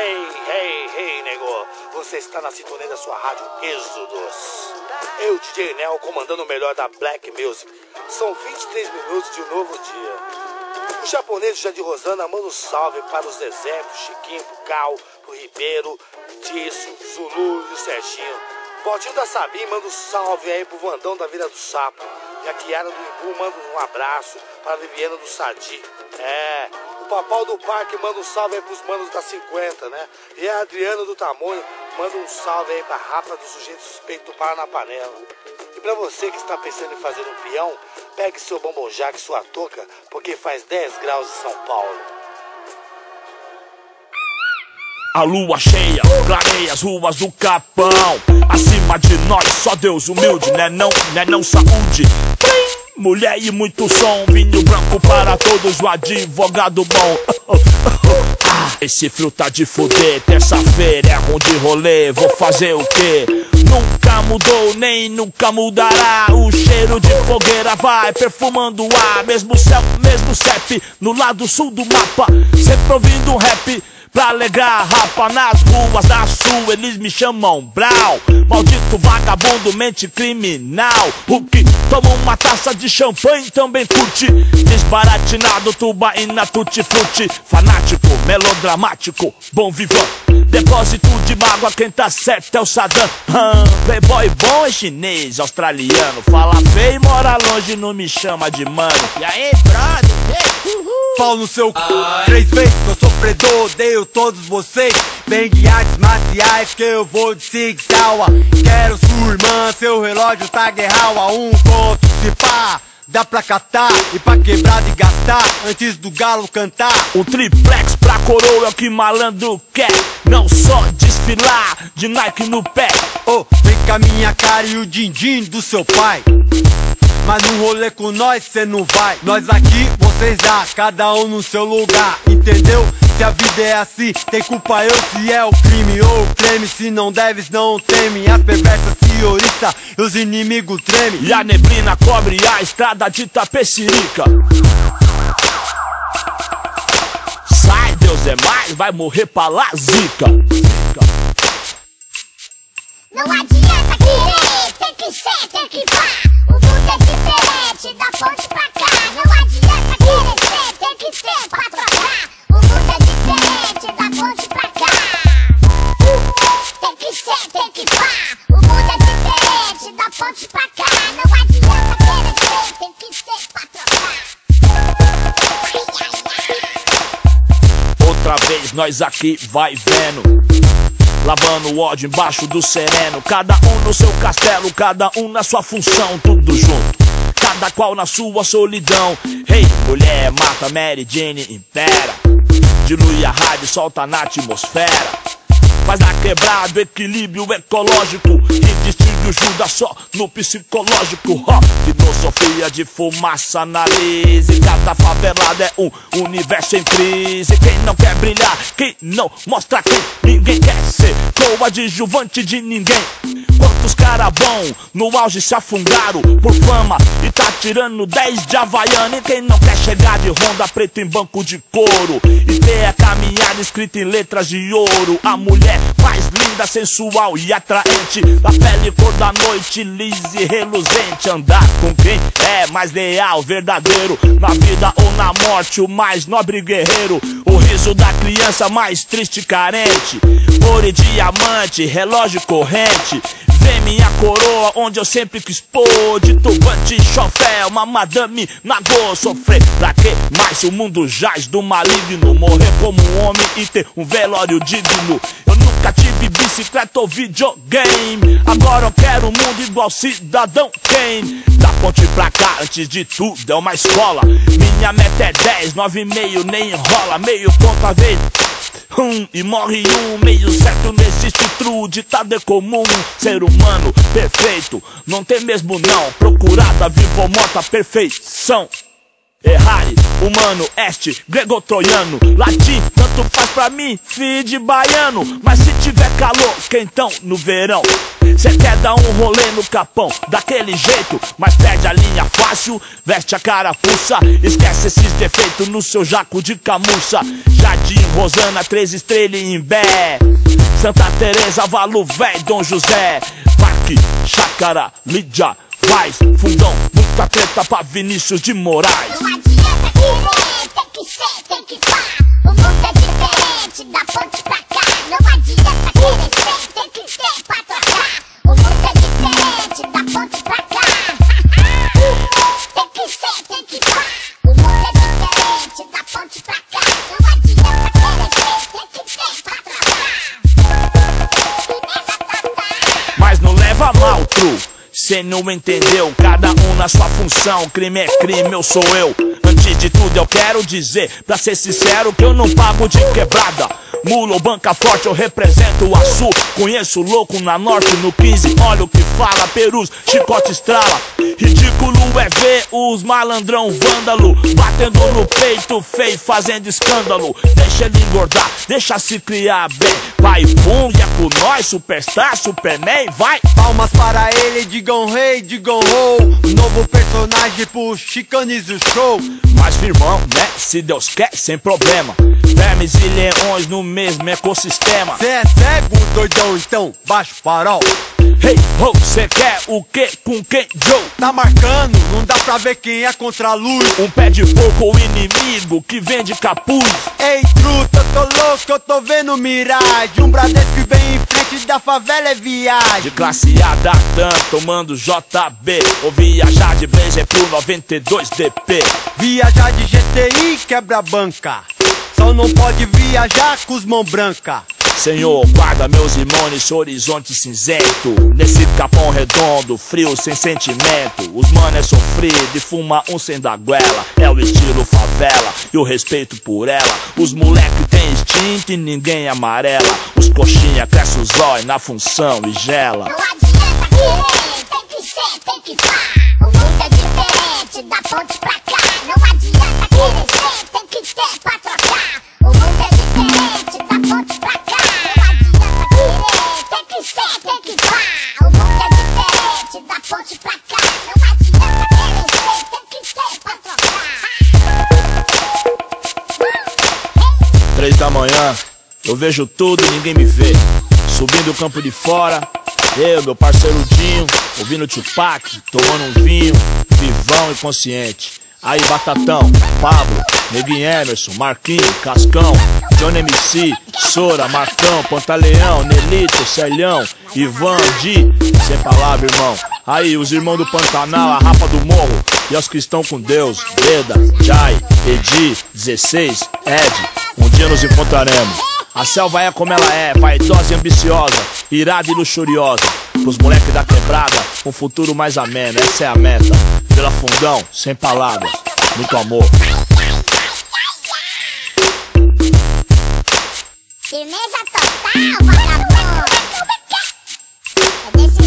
Hey, hey, hey, nego. Você está na sintonia da sua rádio Êxodos. Eu, DJ Nel, comandando o melhor da Black Music. São 23 minutos de um novo dia. O japonês já de Rosana manda um salve para os exemplos, Chiquinho, pro Cal, Ribeiro, Disso, Zulu e o Serginho. Valtinho da Sabim manda um salve aí pro Vandão da Vila do Sapo. E a Kiara do Imbu manda um abraço para a Viviana do Sadi. É, o Papau do Parque manda um salve aí pros manos da 50, né? E a Adriana do Tamanho manda um salve aí pra Rapa do Sujeito Suspeito do Paranapanela. E pra você que está pensando em fazer um peão, pegue seu bombonjac e sua touca, porque faz 10 graus em São Paulo. A lua cheia clareia as ruas do Capão. Acima de nós, só Deus humilde, né não, né não saúde. Plim! Mulher e muito som, vinho branco para todos, o advogado bom. Ah, esse frio tá de fuder, terça-feira é ruim de rolê, vou fazer o quê? Nunca mudou, nem nunca mudará. O cheiro de fogueira vai perfumando o ar. Mesmo céu, mesmo CEP, no lado sul do mapa. Sempre ouvindo um rap. Pra alegrar a rapa nas ruas da sul, eles me chamam Brau. Maldito vagabundo, mente criminal. O que toma uma taça de champanhe também curte. Desbaratinado, tubaína, tutti-frutti. Fanático, melodramático, bom vivan. Depósito de mágoa, quem tá certo é o Saddam. Hum, playboy bom é chinês, australiano. Fala feio e mora longe, não me chama de mano. E aí, brother? Uhul. Pau no seu c... Três vezes eu sofredor, odeio todos vocês Vem de artes marciais que eu vou de Sig Sauer Quero sua irmã, seu relógio tá guerral a um conto se pá Dá pra catar e pra quebrar e gastar antes do galo cantar. O triplex pra coroa é o que malandro quer. Não só desfilar de Nike no pé. Oh, vem com a minha cara e o din-din do seu pai. Mas no rolê com nós cê não vai. Nós aqui, vocês lá, cada um no seu lugar, entendeu? Se a vida é assim, tem culpa eu se é o crime ou o creme. Se não deves, não teme. As perversas se oriçam e os inimigos tremem. E a neblina cobre a estrada de Tapecirica. Deus é mais, vai morrer pra lá, zica. Não adianta querer, tem que ser, tem que pá. O mundo é diferente, da ponte pra cá. Não adianta querer ser, tem que ter pra trocar. Nós aqui vai vendo. Lavando o ódio embaixo do sereno. Cada um no seu castelo, cada um na sua função, tudo junto. Cada qual na sua solidão. Hey, mulher, mata Mary Jane, impera. Dilui a rádio, solta na atmosfera. Faz na quebrada equilíbrio ecológico E distingue o Judas só no psicológico. Ó, filosofia de fumaça analise Cada favelada é um universo em crise. Quem não quer brilhar, quem não mostra quem Ninguém quer ser coadjuvante de ninguém. Quantos cara bom no auge se afundaram por fama E tá tirando 10 de Havaiana. E quem não quer chegar de Honda preta em banco de couro? E ter a caminhada escrita em letras de ouro. A mulher mais linda, sensual e atraente. Da pele cor da noite, lisa e reluzente. Andar com quem é mais leal, verdadeiro. Na vida ou na morte, o mais nobre guerreiro. O riso da criança mais triste e carente. Ouro e diamante, relógio corrente. Vem minha coroa, onde eu sempre quis pôr. De turbante, chofé, uma madame nagô Sofrer pra que mais o mundo jaz do maligno. Morrer como um homem e ter um velório digno. Eu nunca tive bicicleta ou videogame. Agora eu quero um mundo igual cidadão Kane. Da ponte pra cá, antes de tudo é uma escola. Minha meta é 10, 9,5 nem enrola. Meio ponto a vez. Um e morre um, meio certo não existe true, ditado é comum. Ser humano perfeito, não tem mesmo não. Procurada, vivo ou morta, perfeição. Errare, humano, este, grego-troiano, latim, faz pra mim, filho de baiano. Mas se tiver calor, quentão no verão, Cê quer dar um rolê no capão, daquele jeito, mas perde a linha fácil, veste a carapuça, esquece esses defeitos no seu jaco de camuça. Jardim, Rosana, três estrelas em Bé. Santa Teresa, Valo Véi, Dom José. Parque, Chácara, Lídia, Vaz, Fundão, muita treta pra Vinícius de Moraes. through. Cê não entendeu, cada um na sua função. Crime é crime, eu sou eu. Antes de tudo, eu quero dizer, pra ser sincero, que eu não pago de quebrada. Mulo ou banca forte, eu represento o Açu. Conheço louco na norte, no 15. Olha o que fala, perus, chicote estrala. Ridículo é ver os malandrão vândalo batendo no peito feio, fazendo escândalo. Deixa ele engordar, deixa se criar bem. Vai, pum, é com nós, superstar, superman, vai. Palmas para ele, digam rei, digam ho Novo personagem pro Chicanes o show Mas firmão, né? Se Deus quer, sem problema. Vermes e leões no mesmo ecossistema. Cê é cego, doidão, então baixa o farol Hey, ho, cê quer o que com quem, Joe? Tá marcando, não dá pra ver quem é contra a luz Um pé de porco ou inimigo que vende capuz. Ei, truta, eu tô louco, eu tô vendo miragem Um Bradesco que vem em frente da favela é viagem De classe A da TAM, tomando JB. Ou viajar de Blazer pro 92 DP. Viajar de GTI quebra a banca Só não pode viajar com os mão branca Senhor, guarda meus irmãos nesse horizonte cinzento. Nesse capão redondo, frio, sem sentimento. Os mano é sofrido e fuma um sem da goela. É o estilo favela e o respeito por ela. Os moleque tem instinto e ninguém amarela. Os coxinha cresce os na função e gela. Três da manhã, eu vejo tudo e ninguém me vê. Subindo o campo de fora, eu, meu parceiro Dinho, ouvindo Tupac, tomando um vinho, vivão e consciente. Aí Batatão, Pablo, Neguinho Emerson, Marquinho, Cascão, Johnny MC, Sora, Marcão, Pantaleão, Nelito, Celhão, Ivan, Di, sem palavra, irmão. Aí os irmãos do Pantanal, a Rapa do Morro, e aos que estão com Deus, Beda, Jai, Edi, 16, Ed, um dia nos encontraremos. A selva é como ela é, vaidosa e ambiciosa, irada e luxuriosa. Pros moleques da quebrada, um futuro mais ameno, essa é a meta. Pela fundão, sem palavras, muito amor. Firmeza total, vagabundo! É